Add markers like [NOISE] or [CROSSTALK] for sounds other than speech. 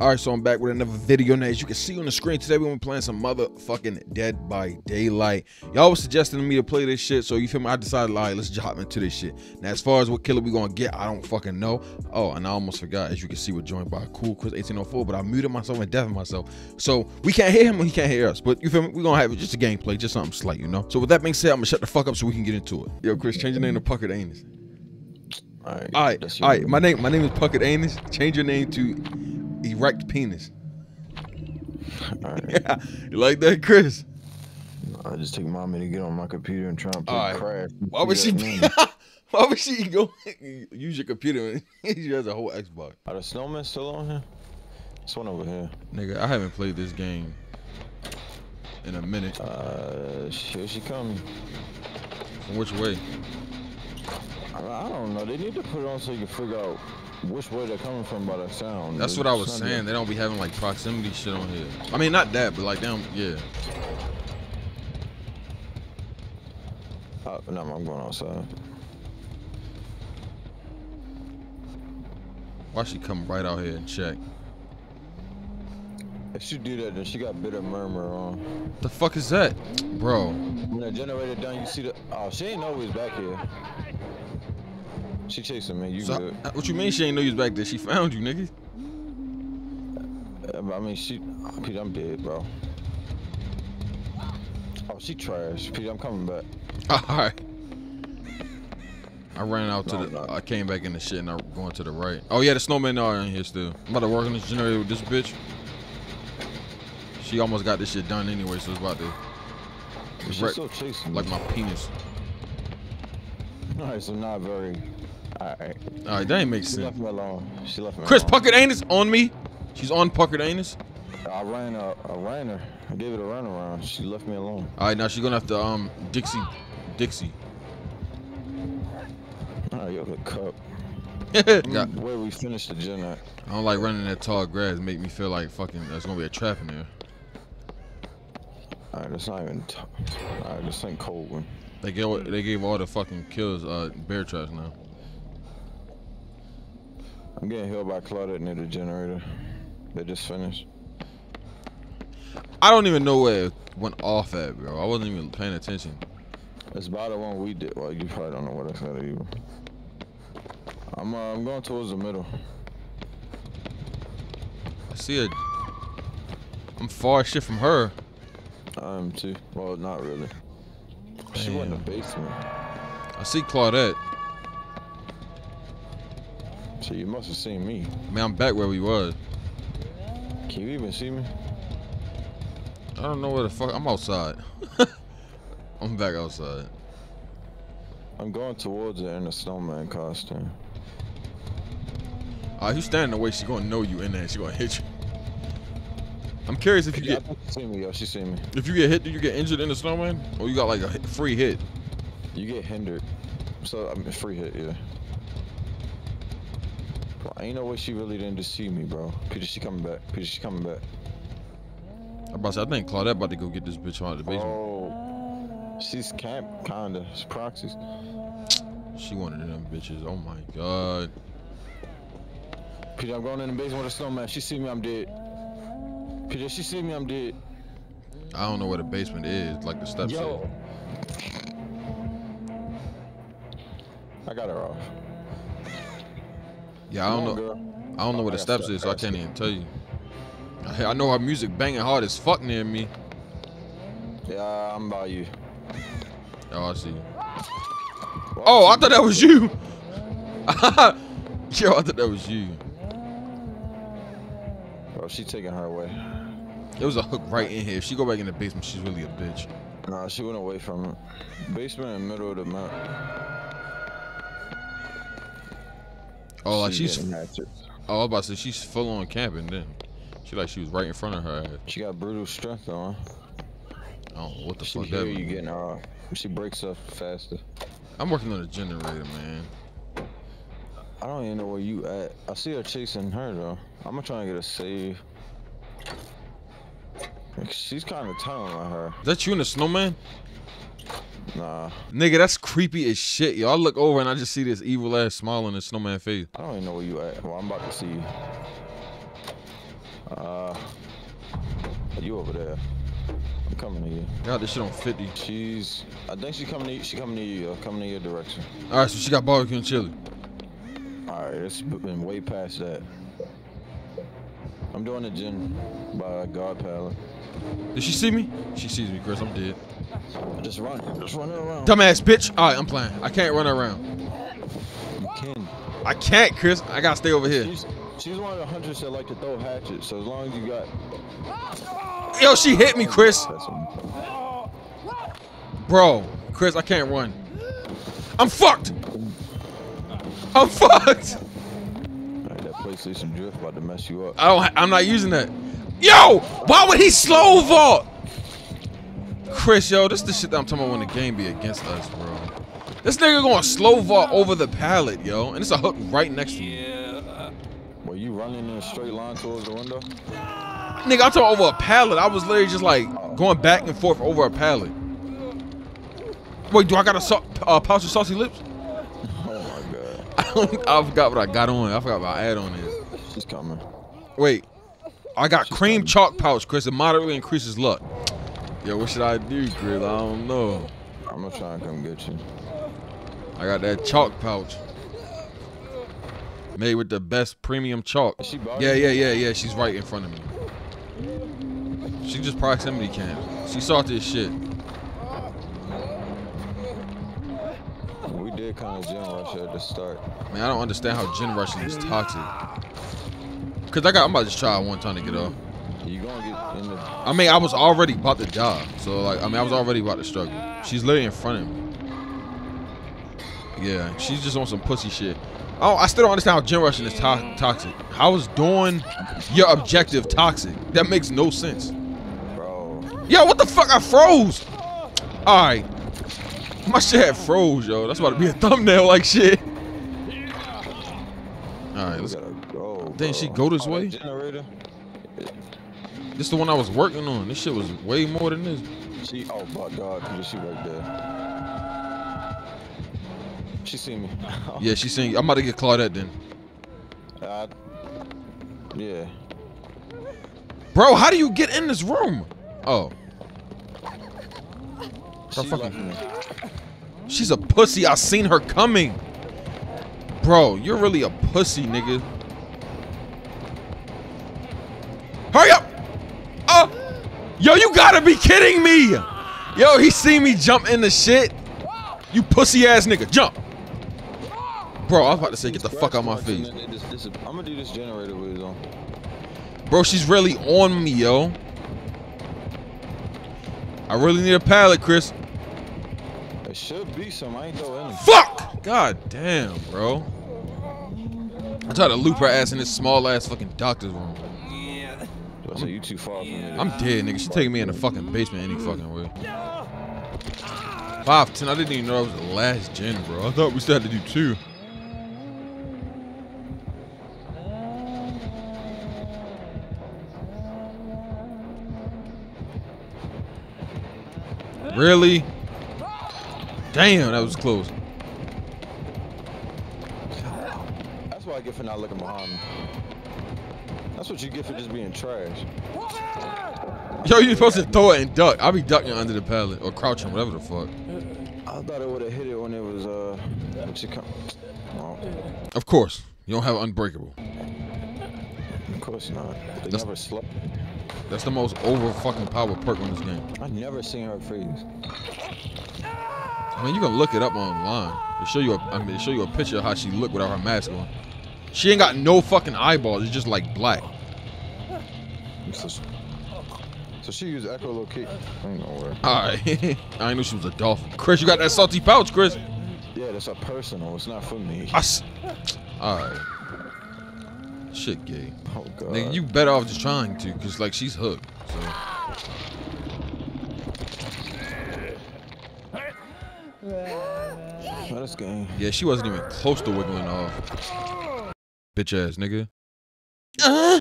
All right, so I'm back with another video. Now, as you can see on the screen, today we're gonna be playing some motherfucking Dead by Daylight. Y'all was suggesting to me to play this shit, so you feel me? I decided, all right, let's hop into this shit. Now, as far as what killer we gonna get, I don't fucking know. Oh, and I almost forgot. As you can see, we're joined by Cool Chris 1804, but I muted myself and deafened myself, so we can't hear him and he can't hear us. But you feel me? We're gonna have just a gameplay, just something slight, you know. So with that being said, I'm gonna shut the fuck up so we can get into it. Yo, Chris, change your name to Puckered Anus. All right, all right, all right. My name, my name is Puckered Anus. Change your name to Erect Penis. Right. Yeah, [LAUGHS] you like that, Chris? I just take mommy to get on my computer and try and play right. Crash. Why would she? Be, [LAUGHS] why would she go [LAUGHS] use your computer? she has a whole Xbox. Are the snowmen still on here? This one over here. Nigga, I haven't played this game in a minute. Uh, here she comes. Which way? I, I don't know. They need to put it on so you can figure out which way they're coming from by the sound. That's what I was saying. They don't be having like proximity shit on here. I mean, not that, but like them, yeah. Uh, no, I'm going outside. Why she come right out here and check? If she do that, then she got bitter murmur on. The fuck is that, bro? When the generator done, you see the. Oh, she ain't was back here. She chasing me. You So, good? what you mean she ain't know you was back there? She found you, nigga. Uh, I mean, she. Oh, Pete, I'm dead, bro. Oh, she trash. Pete, I'm coming back. [LAUGHS] All right. I ran out to the. no. I came back in the shit and I'm going to the right. Oh yeah, the snowmen are in here still. I'm about to work on this generator with this bitch. She almost got this shit done anyway, so it's about to She's Right. still chasing like my penis. Alright, so not very. Alright. All right, that ain't make She sense. left me alone. She left me Chris alone. Puckered Anus on me. She's on Puckered Anus. I ran her. I ran her. I gave it a run around. She left me alone. All right, now she's gonna have to um Dixie, Dixie. Alright, yo, [LAUGHS] the cup. Got- Where we finished the gen at? I don't like running that tall grass. It make me feel like fucking. There's gonna be a trap in there. Alright, that's not even. Alright, this ain't cold one. They gave they gave all the fucking kills uh bear traps now. I'm getting held by Claudette near the generator. They just finished. I don't even know where it went off at, bro. I wasn't even paying attention. It's about the one we did. Well, you probably don't know what I said either. I'm uh, I'm going towards the middle. I see it. I'm far shit from her. I am too. Well, not really. She went in the basement. I see Claudette. So you must have seen me. Man, I'm back where we was. Can you even see me? I don't know where the fuck. I'm outside. [LAUGHS] I'm back outside. I'm going towards her in a snowman costume. Uh, you standing away, she gonna know you in there. She gonna hit you. I'm curious if you Yeah, get she seen me, yo. She seen me. if you get hit, do you get injured in the snowman, or you got like a free hit? You get hindered. So I'm free hit, yeah. Ain't no way she really didn't see me, bro. Peter, she coming back. Peter, she coming back. I'm about to say, I think Claudette about to go get this bitch out of the basement. Oh, she's camp, kinda. She's proxies. She wanted them bitches. Oh my god. Peter, I'm going in the basement with a snowman. She see me, I'm dead. Peter, she see me, I'm dead. I don't know where the basement is, like the steps. Yo. is. I got her off. Yeah, I don't know. girl. I don't know where the steps is, so I I can't even tell you. I I know her music banging hard as fuck near me. Yeah, I'm by you. Oh, I see. Oh, I thought that was you. [LAUGHS] Yo, I thought that was you. Bro, she taking her away. There was a hook right in here. If she go back in the basement, she's really a bitch. Nah, she went away from it. Basement in the middle of the map. Oh, like She she's. Oh, I was about to say she's full on camping then. She like she was right in front of her ass. She got brutal strength on. Don't what the She fuck that you mean. getting her off. She breaks up faster. I'm working on a generator, man. I don't even know where you at. I see her chasing her though. I'm gonna try and get a save. She's kind of tunneling on her. Is that you in the snowman? Nah, Nigga, that's creepy as shit, yo. I look over and I just see this evil ass smile on the snowman face. I don't even know where you at. Well, I'm about to see you. Uh, you over there? I'm coming to you. Got this shit on 50. She's. I think she's coming to you. She coming to you. Uh, coming in your direction. All right, so she got barbecue and chili. All right, it's been way past that. I'm doing the gen by God Pallet. Did she see me? She sees me, Chris. I'm dead. Just run. Just running around. Dumbass bitch. All right, I'm playing. I can't run around. You can. I can't, Chris. I gotta stay over here. She's, she's one of the hunters that like to throw hatchets. So as long as you got. Yo, she hit me, Chris. Bro, Chris, I can't run. I'm fucked. I'm fucked. right, that PlayStation Drift about to mess you up. I don't. I'm not using that. Yo, why would he slow vault? Chris, yo, this is the shit that I'm talking about when the game be against us, bro. This nigga going slow vault over the pallet, yo, and it's a hook right next to me. Were you running in a straight line towards the window? Nigga, I'm talking over a pallet. I was literally just like going back and forth over a pallet. Wait, do I got a sa- uh, pouch of saucy lips? Oh my god. [LAUGHS] I, don't, I forgot what I got on. I forgot what I add on it. She's coming. Wait, I got cream chalk pouch, Chris. It moderately increases luck. Yo, what should I do, Chris? I don't know. I'm gonna try and come get you. I got that chalk pouch. Made with the best premium chalk. Is she bothering Yeah, yeah, yeah, yeah. She's right in front of me. She just proximity cam. She saw this shit. We did kind of gen rush at the start. Man, I don't understand how gen rushing is toxic. Cause I got, I'm about to just try one time to get off. You gonna get in the. I mean, I was already about to die, so like, I mean, I was already about to struggle. She's literally in front of me. Yeah, she's just on some pussy shit. Oh, I still don't understand how gen rushing is to- toxic. How is doing your objective toxic? That makes no sense. Bro. Yo, what the fuck? I froze. All right, my shit had froze, yo. That's about to be a thumbnail like shit. All right, let's. go. Didn't she go this way? Generator. This is the one I was working on. This shit was way more than this. She. Oh my god. Yeah, she right there. She seen me. [LAUGHS] Yeah, she's saying I'm about to get Claudette then. Uh, yeah. Bro, how do you get in this room? Oh, She fucking- she's a pussy. I seen her coming. Bro, you're really a pussy, nigga. Yo, you gotta be kidding me! Yo, he seen me jump in the shit. You pussy ass nigga, jump! Bro, I was about to say, get the fuck out my face. and then it just dis- I'm gonna do this generator with it on. Bro, she's really on me, yo. I really need a pallet, Chris. It should be some. I ain't throw any. Fuck! God damn, bro. I tried to loop her ass in this small ass fucking doctor's room. So you too far from me. I'm dead, nigga. She taking me in the fucking basement any fucking way. Five ten. I didn't even know that was the last gen, bro. I thought we still had to do two. Really? Damn, that was close. That's what I get for not looking behind me. That's what you get for just being trash. Yo, you supposed to throw it and duck. I'll be ducking under the pallet or crouching, whatever the fuck. I thought it would have hit it when it was uh when she come. Oh, Of course, you don't have unbreakable. of course not. They That's- never slept. That's the most over fucking power perk on this game. I've never seen her freeze. I mean, you can look it up online. They show you a, I mean, they show you a picture of how she looked without her mask on. She ain't got no fucking eyeballs. It's just like black. So, she- so she used echolocate. I ain't know where. All right, [LAUGHS] I knew she was a dolphin. Chris, you got that salty pouch, Chris. Yeah, that's a personal. It's not for me. I s- All right. Shit, gay. Oh god. Nigga, you better off just trying to, cause like she's hooked. So. Let us game. Yeah, she wasn't even close to wiggling off. Bitch ass nigga. Uh,